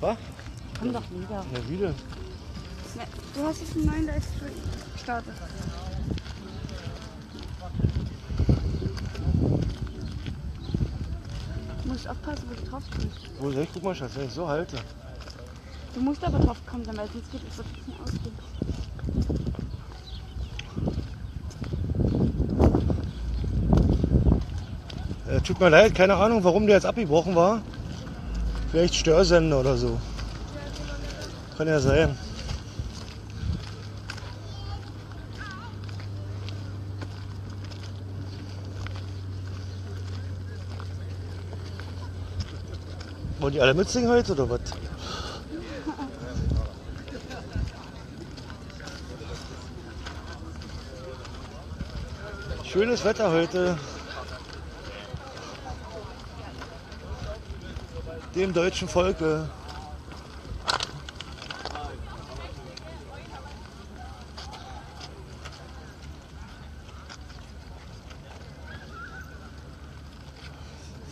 Was? Komm doch wieder. Na wieder. Ne, Du hast jetzt einen neuen Livestream gestartet. Du musst aufpassen, wo du drauf kommst. Wo soll ich? Guck mal, Schatz, wenn ich so halte. Du musst aber drauf kommen, damit sonst geht es wirklich nicht ausgehen. Äh, tut mir leid, keine Ahnung, warum der jetzt abgebrochen war. Vielleicht Störsender oder so. Kann ja sein. Wollen die alle mitsingen heute oder was? Schönes Wetter heute. Dem deutschen Volke.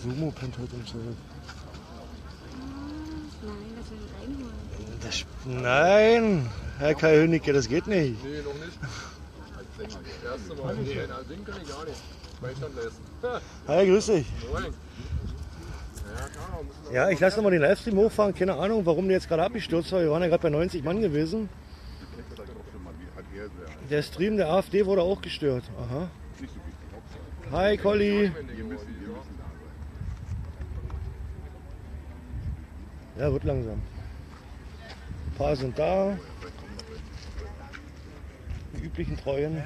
Sumo pennt heute im Zelt. Nein, das. Das, sp- nein, Herr Kai Hönicke, das geht nicht. Nee, noch nicht. Als Sänger. Das erste Mal. Nee, singen kann ich gar nicht. Hi, grüß dich. moin. Ja, ich lasse nochmal den Livestream hochfahren. Keine Ahnung, warum der jetzt gerade abgestürzt war. Wir waren ja gerade bei 90 Mann gewesen. Der Stream der AfD wurde auch gestört. Aha. Hi, Colli. Ja, wird langsam. Ein paar sind da. Die üblichen Treuen.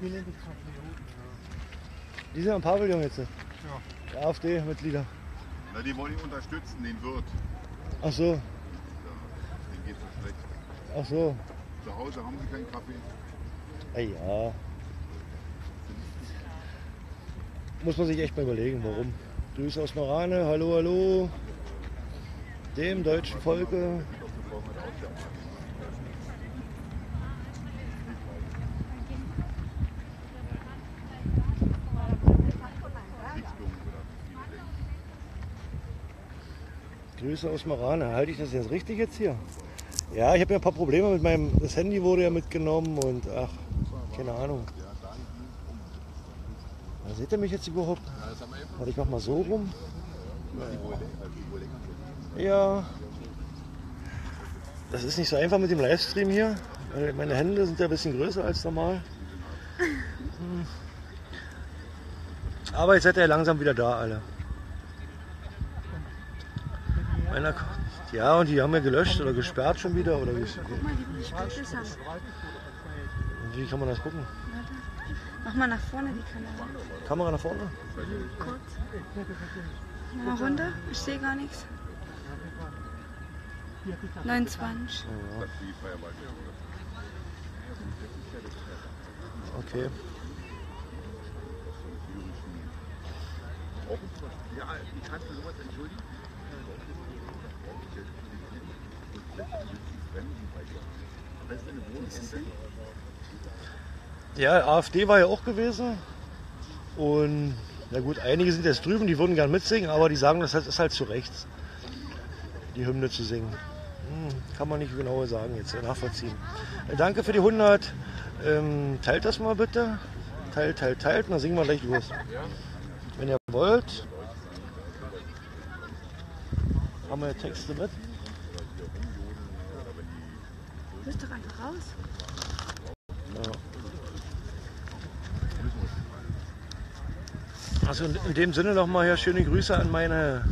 Wir nehmen das Pavilon. Die sind am Pavillon jetzt. Ja. Der AfD-Mitglieder. Na, die wollen ihn unterstützen, den Wirt. Ach so. Ja, den geht's so schlecht. Ach so. Zu Hause haben sie keinen Kaffee. Ah, ja. Muss man sich echt mal überlegen, warum. Grüße aus Marane, hallo, hallo. Dem deutschen Volke. Grüße aus Marane. Halte ich das jetzt richtig jetzt hier? Ja, ich habe ja ein paar Probleme mit meinem. Das Handy wurde ja mitgenommen und ach, keine Ahnung. Da seht ihr mich jetzt überhaupt? Warte, ich mach mal so rum. Ja. Das ist nicht so einfach mit dem Livestream hier. Meine Hände sind ja ein bisschen größer als normal. Hm. Aber jetzt seid ihr langsam wieder da alle. Meiner, ja, und die haben ja gelöscht oder gesperrt schon wieder. Oder wie, Guck mal, wie haben. wie kann man das gucken? Mach mal nach vorne die Kamera. Kamera nach vorne? Kurz. Mal runter. Ich sehe gar nichts. 29. Okay. Ja, wie kannst du sowas entschuldigen? Das ist eine Wohnhände. Ja, AfD war ja auch gewesen. Und na gut, einige sind jetzt drüben, die würden gern mitsingen, aber die sagen, das ist halt zu rechts, die Hymne zu singen. Hm, kann man nicht genau sagen, jetzt äh, nachvollziehen. Äh, danke für die 100. Ähm, teilt das mal bitte. Teilt, teilt, teilt, und dann singen wir gleich los. Wenn ihr wollt. Haben wir Texte mit? Du bist doch einfach raus. Ja. Also in, dem Sinne nochmal hier schöne Grüße an meine,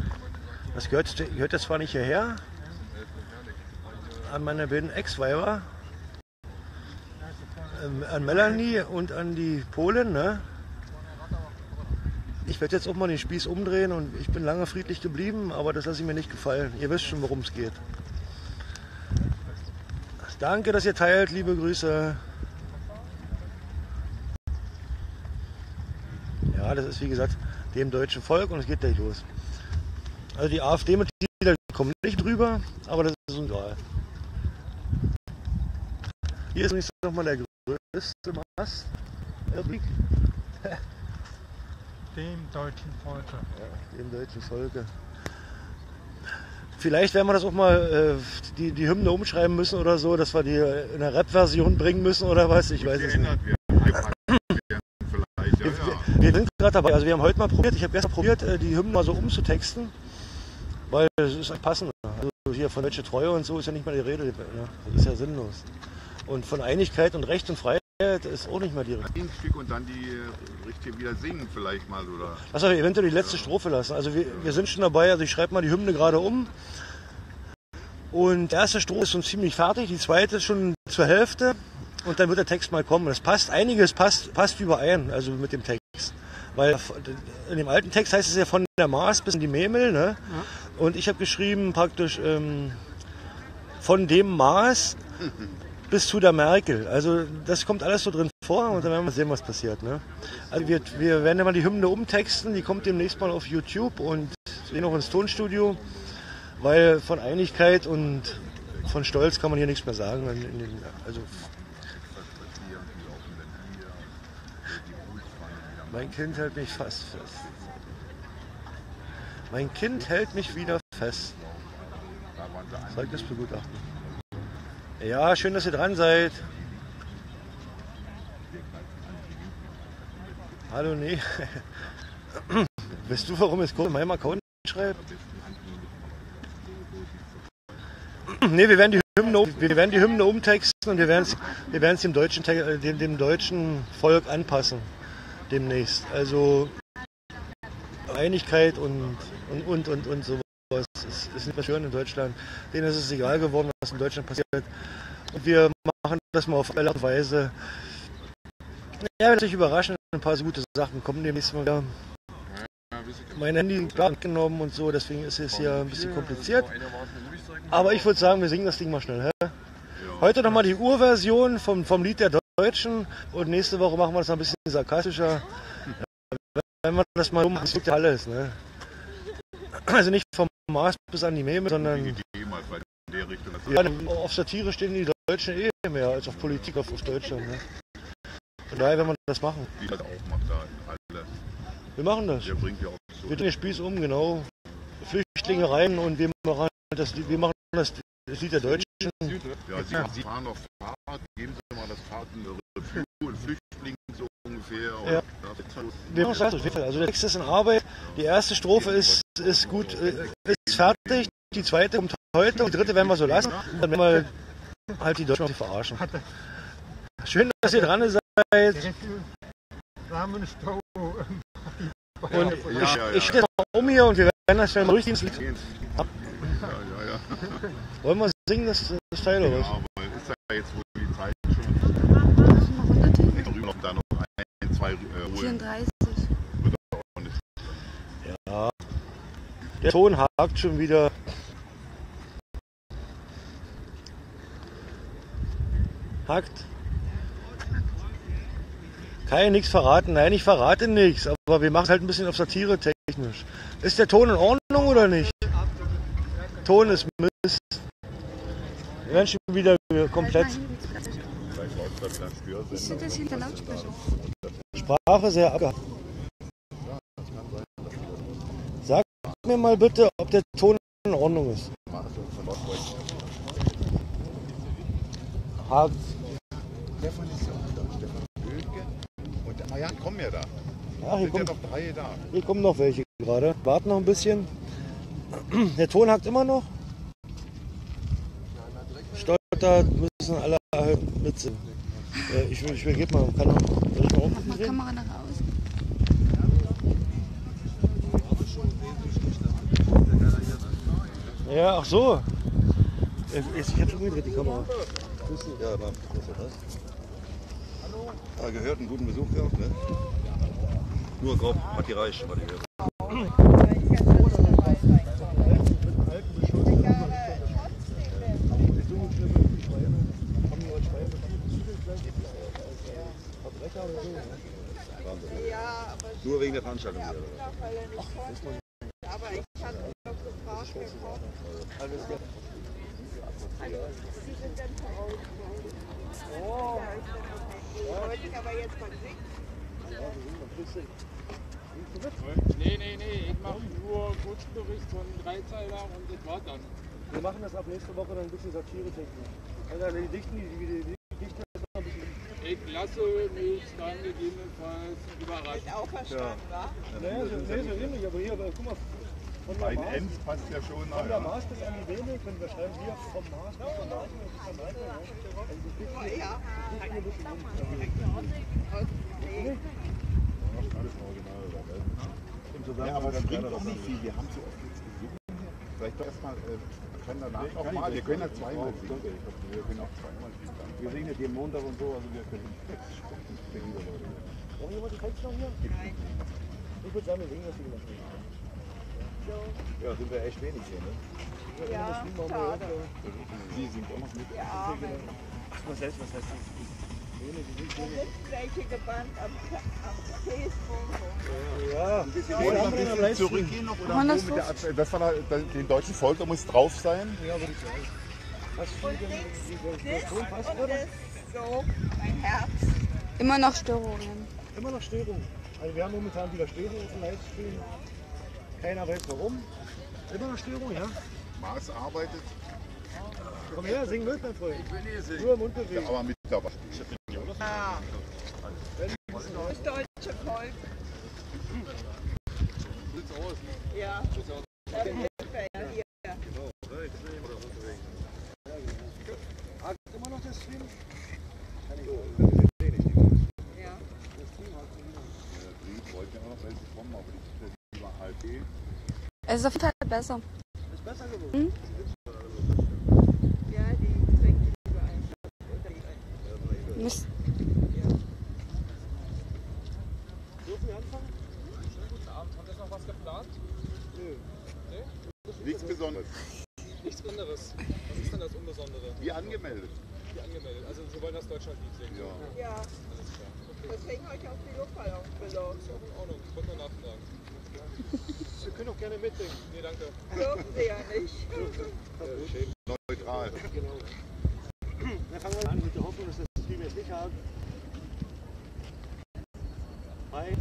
das gehört, gehört jetzt zwar nicht hierher, an meine beiden Ex-Weiber, ähm, an Melanie und an die Polin. Ne? Ich werde jetzt auch mal den Spieß umdrehen und ich bin lange friedlich geblieben, aber das lasse ich mir nicht gefallen. Ihr wisst schon, worum es geht. Danke, dass ihr teilt. Liebe Grüße. Ja, das ist wie gesagt dem deutschen Volk und es geht gleich los. Also die AfD-Mitglieder kommen nicht drüber, aber das ist egal. Hier ist übrigens nochmal der größte Mast. Irrweg. dem deutschen Volke. Ja, dem deutschen Volke. Vielleicht werden wir das auch mal, äh, die, die Hymne umschreiben müssen oder so, dass wir die in einer Rap-Version bringen müssen oder was, ich weiß es nicht. Wir sind gerade dabei, also wir haben heute mal probiert, ich habe gestern probiert, äh, die Hymne mal so umzutexten, weil es ist halt passend. Also hier von deutsche Treue und so ist ja nicht mal die Rede, ne? das ist ja sinnlos. Und von Einigkeit und Recht und Freiheit ist auch nicht mal die. Ein Stück und dann die äh, richtig wieder singen vielleicht mal, oder? Lass wir eventuell die letzte Strophe lassen. Also wir, wir sind schon dabei, also ich schreibe mal die Hymne gerade um. Und die erste Strophe ist schon ziemlich fertig, die zweite ist schon zur Hälfte und dann wird der Text mal kommen. Das passt, einiges passt, passt überein, also mit dem Text. Weil in dem alten Text heißt es ja von der Mars bis in die Memel, ne? Und ich habe geschrieben praktisch ähm, von dem Mars bis zu der Merkel. Also das kommt alles so drin vor und dann werden wir sehen, was passiert. Ne? Also wir, wir werden mal die Hymne umtexten, die kommt demnächst mal auf YouTube und wir noch ins Tonstudio, weil von Einigkeit und von Stolz kann man hier nichts mehr sagen. Den, also mein Kind hält mich fast fest. Mein Kind hält mich wieder fest. Zeugnis begutachten. Ja, schön, dass ihr dran seid. Hallo, nee. Weißt du, warum es Code in meinem Account schreibt? Nee, wir werden die Hymne, wir werden die Hymne umtexten und wir werden es wir werden's dem, deutschen, äh, dem, dem deutschen Volk anpassen. Demnächst. Also Einigkeit und und und und, und sowas ist, ist nicht mehr schön in Deutschland. Denen ist es egal geworden, was in Deutschland passiert. Und wir machen das mal auf alle Weise. Ja, sich überraschen. Ein paar so gute Sachen kommen demnächst mal wieder. Mein Handy klar genommen und so, deswegen ist es hier ein bisschen kompliziert. Aber ich würde sagen, wir singen das Ding mal schnell. Hä? Heute nochmal die Urversion vom, vom Lied der Deutschen und nächste Woche machen wir das ein bisschen sarkastischer. Wenn wir das mal um, das alles. Ne? Also nicht vom Mars bis an die Meme, sondern Idee mal vielleicht in der Richtung. ja, auf Satire stehen die Deutschen eh mehr als auf Politik auf, auf Deutschland. Ne? Von daher werden wir das machen. Die das auch macht da alle. Wir machen das. Der bringt ja auch so. Wir drehen den Spieß um, genau. Flüchtlinge rein und wir machen das, wir machen das, das Lied der Deutschen. Ja, Sie, Sie fahren noch Fahrt, geben Sie mal das Fahrtenreview, ein Flüchtling so ungefähr. Und Ja. Wir machen das auf jeden Fall. Also der Text ist in Arbeit. Die erste Strophe ist, ist gut, äh, ist fertig. Die zweite kommt heute und die dritte werden wir so lassen. Und dann werden wir halt die Deutschen verarschen. Schön, dass ihr dran seid. Und Ja, ich, ja, ja. ich stehe um hier und wir werden das schnell mal durchziehen. Ja, ja, ja. Wollen wir singen, das, das Teil oder Ja, was? aber ist ja jetzt wohl die Zeit schon. Drüben noch da noch ein, zwei äh, holen. 34. Ja. Der Ton hakt schon wieder. Hakt. Kann ich nichts verraten? Nein, ich verrate nichts, aber wir machen es halt ein bisschen auf Satire technisch. Ist der Ton in Ordnung oder nicht? Ton ist Mist. Wir werden schon wieder komplett Ist das hier der Lautsprecher? Sprache sehr abgehakt. Sag mir mal bitte, ob der Ton in Ordnung ist. Hakt. Stefan ist ja auch da. Stefan Böhnke. Und der Marian kommen ja da. Ja, hier, Sind ja noch drei da. hier kommen noch welche gerade. Warten noch ein bisschen. Der Ton hakt immer noch. Stottert, müssen alle halt mitsingen. Äh, ich, will- ich übergebe mal. Kann ich Mach mal aufdrehen? Kamera nach außen. Ja, ach so. Äh, Ich, ich habe schon umgedreht die Kamera. Ja, na, das ist ja das. Ja, gehört, einen guten Besuch gehabt, ne? Nur grob, hat die Reich, hat die gehört. Nur wegen der Veranstaltung wieder. oder? Nee, nee, nee, ich mache nur Kurzbericht von Dreizeiler und das war dann. Wir machen das ab nächste Woche dann ein bisschen Satire-technisch. Also die Dichten, die, die, die, die Dichten das noch ein bisschen. Ich lasse mich dann gegebenenfalls überraschen. Auch verstanden, wa? Naja, so, nee, so ähnlich, aber hier, aber guck mal, von der Ein Mars, Enz passt ja schon. von der Ja. Mars bis an die Vene können wir schreiben, hier vom Mars bis zum Mars. Also Ja. Ja, aber das bringt doch nicht viel. Wir haben so oft. Vielleicht doch erstmal, äh, können danach auch mal. Wir können ja zweimal singen. Wir können auch zweimal singen. Wir singen jetzt jeden Montag und so, also wir können Leute. Brauchen jemand die Text noch hier? Nein. Ich würde sagen, wir singen das hier noch nicht. Ja, sind wir echt wenig hier, ne? Ja, schade. Sie singt auch noch mit. Ja, wenn Was heißt, was heißt das? Am, am. Ja, ein bisschen zurückgehen noch? Oder das mit der, das war da, den deutschen Volk, da muss drauf sein. ja, würde ich sagen. Was für Und denn links die das Version passt und gerade? das so, mein Herz. Immer noch Störungen. Immer noch Störung. Also wir haben momentan wieder Störung auf dem Livestream. Keiner weiß warum. Immer noch Störung, ja? Mars arbeitet, Komm her, sing mit, mein Freund. Ich will hier singen. Nur im Mund bewegen. aber mit dabei. Ah. Das deutsche Volk. Sieht's aus. Ja. Sind wir ja hier. Ah, immer noch der Stream? Ja. Die wollten ja noch kommen, aber die sind ja über ARD. Es ist auf jeden Fall besser. Ist besser geworden. Ja, die trinken überall. Müsst, Dürfen wir anfangen? Guten Abend. Habt ihr noch was geplant? Nichts Besonderes. Nichts anderes. Was ist denn das Unbesondere? Wie angemeldet. Wie angemeldet. Also Sie wollen das Deutschlandlied singen? Ja. Ja, Alles klar. Okay. deswegen habe ich auch die Luftballons belohnt. Ist auch in Ordnung. Ich wollte nur nachfragen. Sie können auch gerne mitsingen. Nee, danke. Dürfen sie ja nicht. Neutral. Genau. Dann fangen wir an mit der Hoffnung, dass das Stream jetzt nicht hat. Drei,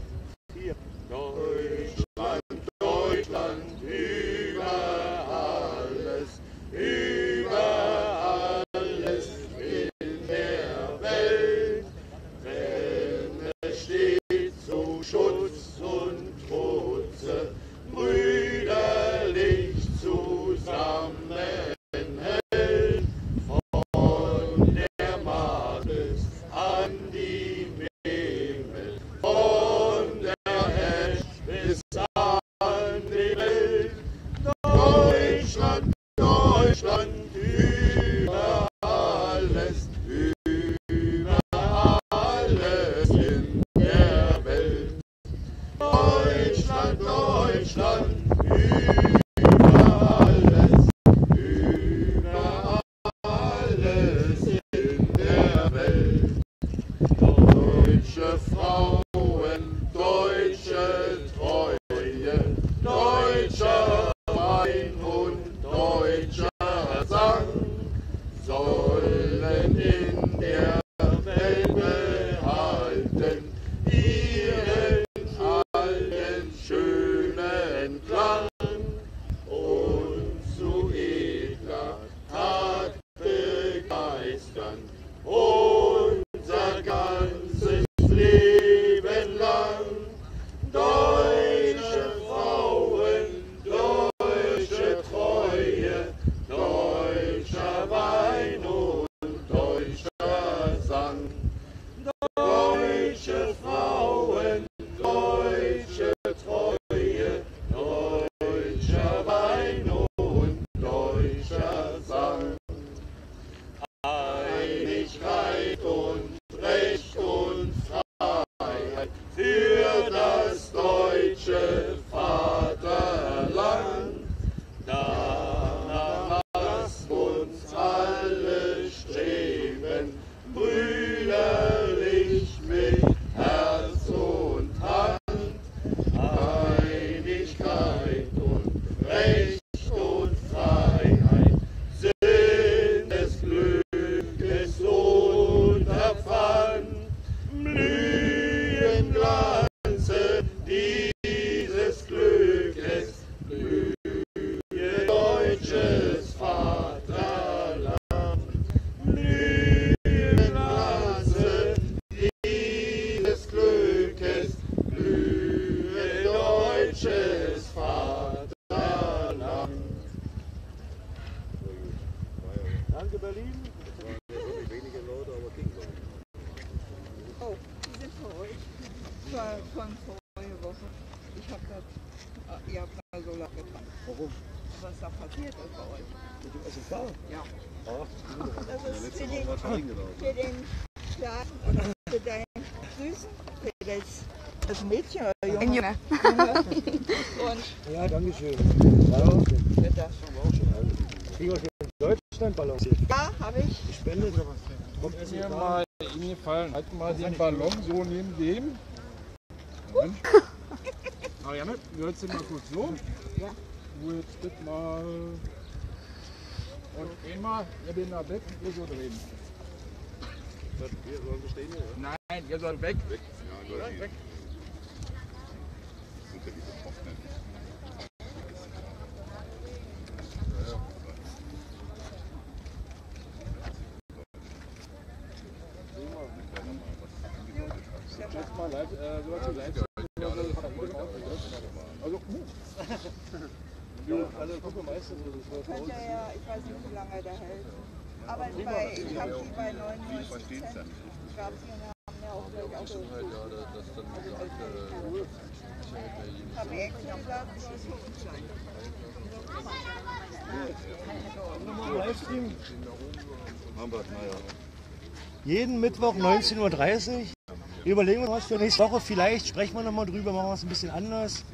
ich habe das, äh, ihr habt mal so lange getragen. Warum? Was da passiert ist bei euch. Mit dem SMK? Ja. Ach, Das ist für Woche den, für den Kleinen oder für deinen Süßen, für das, das Mädchen oder Ein Junge. Junge. Und ja, danke schön. Ja, für das. Kriegen wir schon in Deutschland balanciert. Ja, habe ich. Gespendet. Kommt Ist SMK. mir mal Ihnen gefallen. Halt mal den Ballon so neben dem. Marianne, du hältst den mal kurz so. Ja. Du jetzt das mal. Und einmal, ihr den da weg und ihr so drehen. Wir sollen so stehen hier, oder? Nein, ihr sollt weg. Weg. Ja? Leute, Weg. sind ja die Betroffenen. Jetzt mal live, äh, so zur Seite. Also, Also gucken wir meistens, wo das Könnt ihr ja, ich weiß nicht, wie lange der hält. Aber die bei 99 Cent. Gab es hier haben ja auch gleich auch so. Habe ich extra gesagt. Hamburg, naja. Jeden Mittwoch 19.30 Uhr. Wir überlegen uns was für nächste Woche. Vielleicht sprechen wir nochmal drüber, machen wir es ein bisschen anders.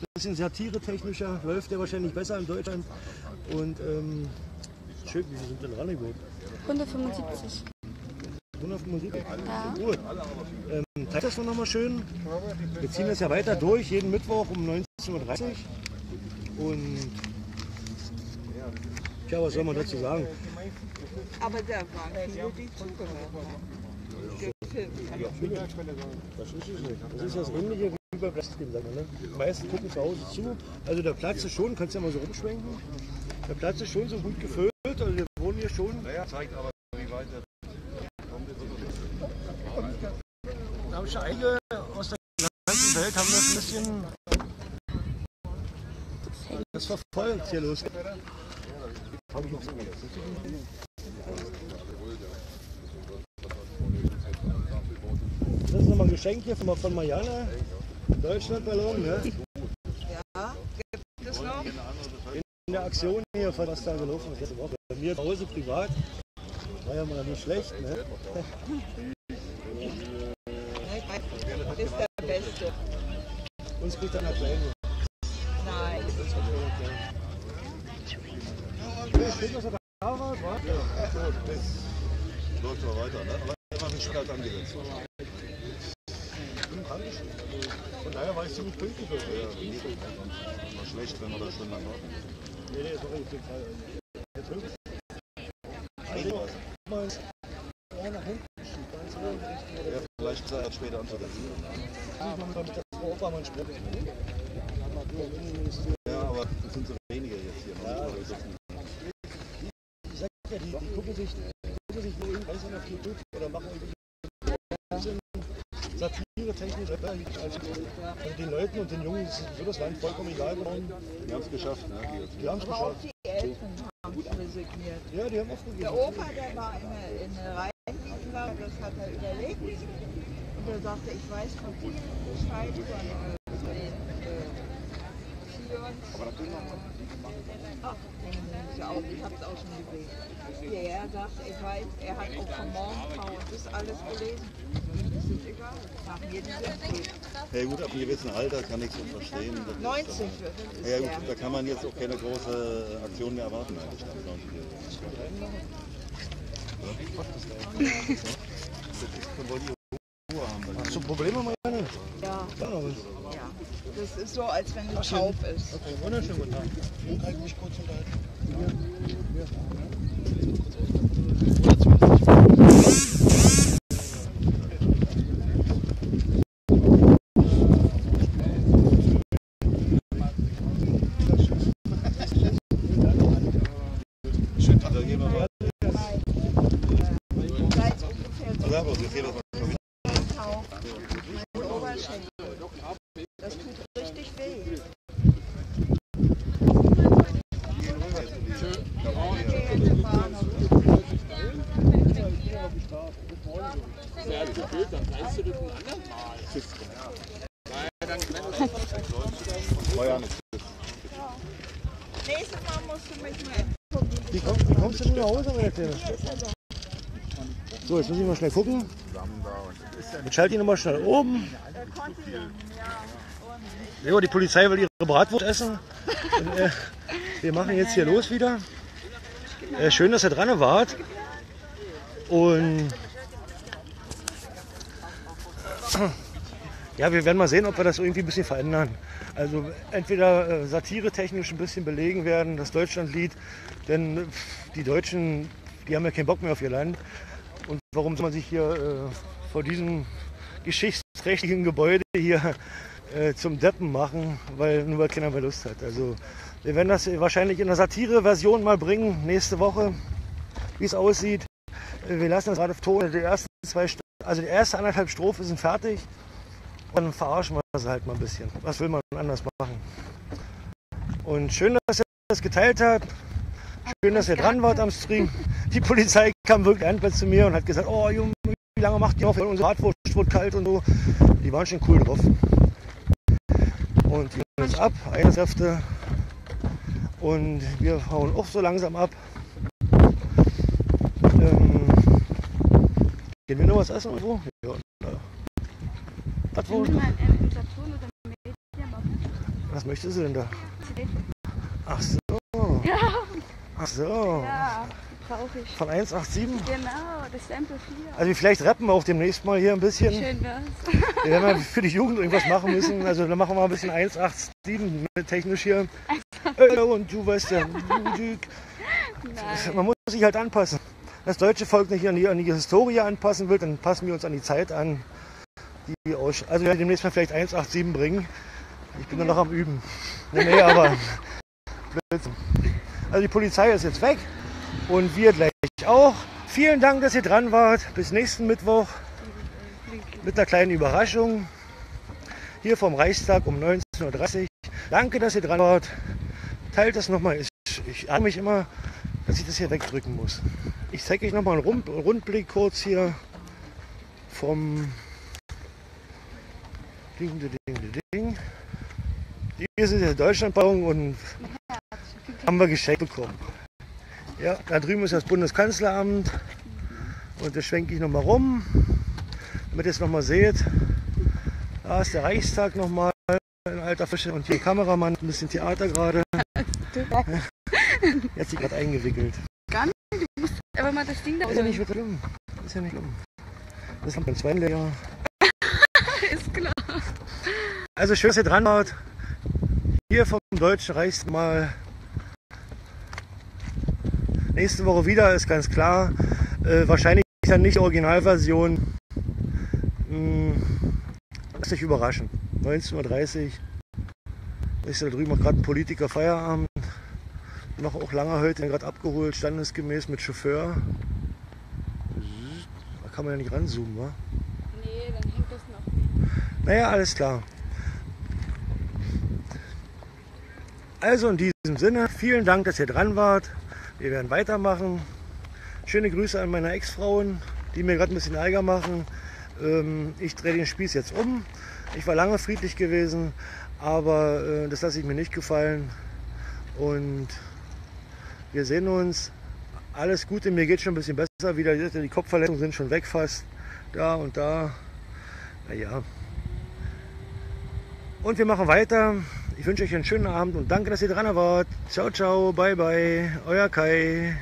Ein bisschen satiretechnischer. Läuft ja wahrscheinlich besser in Deutschland. Und ähm, schön, wie sind denn überhaupt? 175. 175. Ja. Gut. Ähm, zeigt das nochmal schön. Wir ziehen das ja weiter durch, jeden Mittwoch um 19.30 Uhr. Und tja, was soll man dazu sagen? Aber da waren viele, die zugehört. Das ist es nicht. Das ist das Ähnliche wie bei Wrestling, sagen wir. Ne? Die meisten gucken zu Hause zu. Also der Platz ist schon, kannst ja mal so rumschwenken. Der Platz ist schon so gut gefüllt. Also wohnen hier schon. Naja, zeigt aber, wie weit der Da haben schon einige aus der ganzen Welt haben das ein bisschen das verfolgt hier los. Ich Das ist nochmal ein Geschenk hier von, von Mariana. Deutschlandballon, ne? Ja, gibt es noch? In der Aktion hier, von was da gelaufen ist letzte. Bei mir zu Hause privat. War ja mal nicht schlecht, ne? Das ist der Beste. Uns kriegt einer Kleine. Nein. Ja, steht was da war, wa? Das läuft aber weiter, ne? Aber einfach ein Stück angesetzt. Von daher war ich ziemlich pünktlich. Ja. War schlecht, wenn wir da schon lang warten. Nee, nee, sorry. Jetzt pünktlich. Einweise. Mal ja, nach hinten schiebt. Ganz so in die Richtung. Ja, vielleicht Zeit später anzusetzen. Ich mal mit Frau Obama sprechen. Ja, aber es sind so wenige jetzt hier. Ja. Ich sag ja, die, die gucken sich, gucken sich nur irgendwas auf YouTube oder machen bisschen Satire technisch. Also den Leuten und den Jungen ist so das Land vollkommen egal geworden. Die haben es geschafft, ne? Die, Die haben es Aber auch geschafft. die Eltern haben es resigniert. Ja, die haben aufgegeben. Der Opa, der war in der, in der Rheinwiesler, das hat er überlegt. Und er sagte, ich weiß von vielen Bescheid von äh, den äh, Sions. Ach, ist ja auch, ich habe es auch schon gesehen. Der er sagt, ich weiß, er hat auch von Morgenschau und das alles gelesen. Es ja gut, ab einem gewissen Alter kann ich so verstehen. Das ist 90 dann- wird es. Ja gut, da kann man jetzt auch keine große Aktion mehr erwarten eigentlich. nach 90 Jahren. Dann wollen die Ruhe haben. weil Hast du Probleme, Marianne? Ja, Ja, ja. Das ist so, als wenn es taub ist. Okay, wunderschönen guten Tag. Wo kann ich mich kurz unterhalten? Da ungefähr so Also, aber ich sehe das mal. taub. Mein Oberschenkel. Das tut richtig weh. Ich gehe in den Bahnhof. dann reißt du das ein anderes Mal. Weil dann, wenn War ja nicht. Nächstes Mal musst du mich mal Wie, komm, wie kommst du denn nach Hause, meine Kleine? Jetzt muss ich mal schnell gucken. Jetzt schalte ich nochmal schnell oben. Ja, die Polizei will ihre Bratwurst essen. Und, äh, wir machen jetzt hier los wieder. Äh, schön, dass ihr dran wart. Und ja, wir werden mal sehen, ob wir das irgendwie ein bisschen verändern. Also entweder äh, satiretechnisch ein bisschen belegen werden, das Deutschlandlied, denn pff, die Deutschen, die haben ja keinen Bock mehr auf ihr Land. Und warum soll man sich hier äh, vor diesem geschichtsträchtigen Gebäude hier äh, zum Deppen machen, weil nur weil keiner mehr Lust hat. Also wir werden das wahrscheinlich in der Satire-Version mal bringen, nächste Woche, wie es aussieht. Äh, Wir lassen das gerade auf Ton. Die ersten zwei, also die erste anderthalb Strophe sind fertig. Und dann verarschen wir das halt mal ein bisschen. Was will man anders machen? Und schön, dass ihr das geteilt habt. Schön, dass ihr dran wart am Stream. Die Polizei kam wirklich einfach zu mir und hat gesagt, oh Junge, wie lange macht ihr noch? Unsere Bratwurst wird kalt und so. Die waren schon cool drauf. Und die hauen jetzt ab, Einsatzkräfte. Und wir hauen auch so langsam ab. Ähm, gehen wir noch was essen irgendwo? Ja. Was Mediamarkt. Was möchtest du denn da? Ach so. Ja, Ach so. ja, brauche ich. Von 187? Genau, das Sample 4. Also vielleicht rappen wir auch demnächst mal hier ein bisschen. Schön wär's. Wir werden ja für die Jugend irgendwas machen müssen. Also dann machen wir mal ein bisschen 187 mit technisch hier. Äh, Und du weißt ja, man muss sich halt anpassen. Das deutsche Volk nicht an die, an die Historie anpassen will, dann passen wir uns an die Zeit an. Die aus, also wir werden demnächst mal vielleicht 187 bringen. Ich bin da noch am Üben. Nee, nee, aber Blödsinn. Also die Polizei ist jetzt weg und wir gleich auch. Vielen Dank, dass ihr dran wart. Bis nächsten Mittwoch mit einer kleinen Überraschung. Hier vom Reichstag um 19.30 Uhr. Danke, dass ihr dran wart. Teilt das nochmal. Ich, ich ärgere mich immer, dass ich das hier wegdrücken muss. Ich zeige euch nochmal einen Rund, Rundblick kurz hier vom Ding, Ding, Ding, Ding. Hier sind die Deutschlandbauung und haben wir geschenkt bekommen. Ja, da drüben ist das Bundeskanzleramt und das schwenke ich nochmal rum, damit ihr es nochmal seht. Da ist der Reichstag nochmal in alter Fische und hier Kameramann, ein bisschen Theater gerade. Jetzt sie gerade eingewickelt. Aber mal das Ding da Ist ja nicht schlimm. Ist ja nicht schlimm. Das ist ein Zweinleger. ist klar. Also schön, dass ihr dran wart. Hier vom Deutschen Reichstag mal. Nächste Woche wieder, ist ganz klar. Äh, wahrscheinlich dann nicht die Originalversion. Hm, lasst euch überraschen. 19.30 Uhr. Ist da drüben auch gerade ein Politiker Feierabend. Noch auch lange heute, gerade abgeholt, standesgemäß mit Chauffeur. Da kann man ja nicht ranzoomen, wa? Nee, dann hängt das noch. Naja, alles klar. Also in diesem Sinne, vielen Dank, dass ihr dran wart. Wir werden weitermachen. Schöne Grüße an meine Ex-Frauen, die mir gerade ein bisschen Ärger machen. Ähm, ich drehe den Spieß jetzt um. Ich war lange friedlich gewesen, aber äh, das lasse ich mir nicht gefallen. Und wir sehen uns. Alles Gute, mir geht schon ein bisschen besser wieder. Die Kopfverletzungen sind schon weg fast. Da und da. Naja. Und wir machen weiter. Ich wünsche euch einen schönen Abend und danke, dass ihr dran wart. Ciao, ciao, bye, bye. Euer Kai.